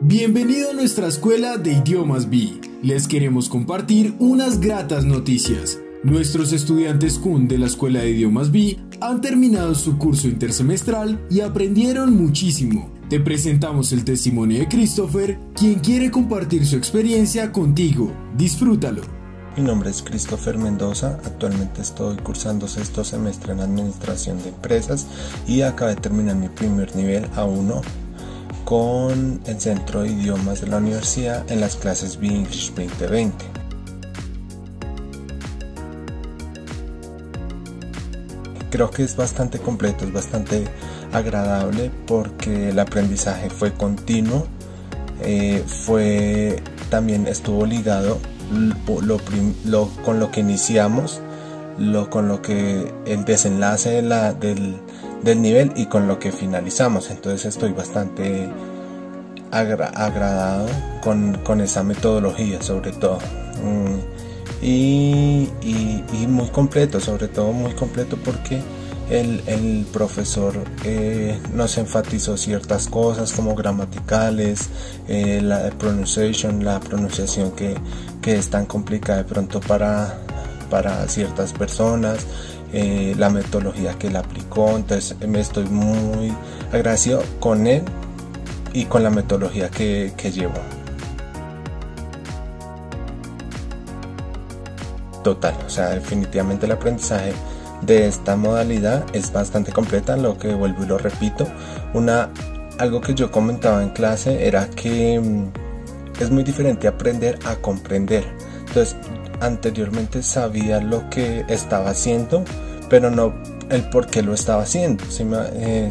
Bienvenido a nuestra escuela de idiomas B. Les queremos compartir unas gratas noticias. Nuestros estudiantes KUN de la escuela de idiomas B han terminado su curso intersemestral y aprendieron muchísimo. Te presentamos el testimonio de Christopher, quien quiere compartir su experiencia contigo. Disfrútalo. Mi nombre es Christopher Mendoza, actualmente estoy cursando sexto semestre en Administración de Empresas y acabé de terminar mi primer nivel A1 con el Centro de Idiomas de la Universidad en las clases B-English 2020. Creo que es bastante completo, es bastante agradable porque el aprendizaje fue continuo, eh, fue también estuvo ligado con lo que iniciamos, con lo que el desenlace de la, del, del nivel y con lo que finalizamos. Entonces estoy bastante agradado con, esa metodología sobre todo. Mm, y, muy completo, sobre todo muy completo porque el, profesor eh, nos enfatizó ciertas cosas como gramaticales, eh, la pronunciation, la pronunciación que, que es tan complicada de pronto para, para ciertas personas, eh, la metodología que él aplicó, entonces me estoy muy agradecido con él y con la metodología que, que llevo. Total, o sea, definitivamente el aprendizaje de esta modalidad es bastante completa, lo que vuelvo y lo repito. Una, algo que yo comentaba en clase era que mm, es muy diferente aprender a comprender. Entonces, anteriormente sabía lo que estaba haciendo, pero no el por qué lo estaba haciendo. Si, eh,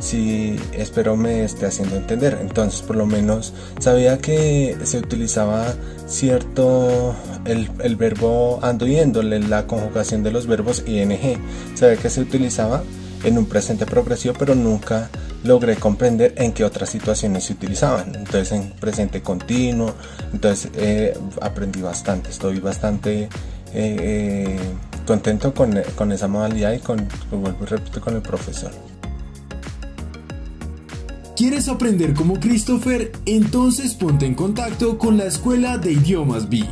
si, espero me esté haciendo entender. Entonces, por lo menos sabía que se utilizaba cierto el, verbo ando yéndole, la conjugación de los verbos ing. Sabía que se utilizaba en un presente progresivo, pero nunca logré comprender en qué otras situaciones se utilizaban. Entonces en presente continuo, entonces eh, aprendí bastante, estoy bastante eh, eh, contento con, con, esa modalidad y con, vuelvo y repito, con el profesor. ¿Quieres aprender como Christopher? Entonces ponte en contacto con la Escuela de Idiomas B